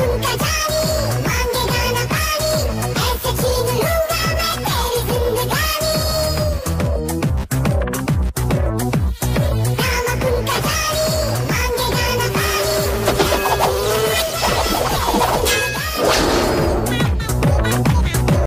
kun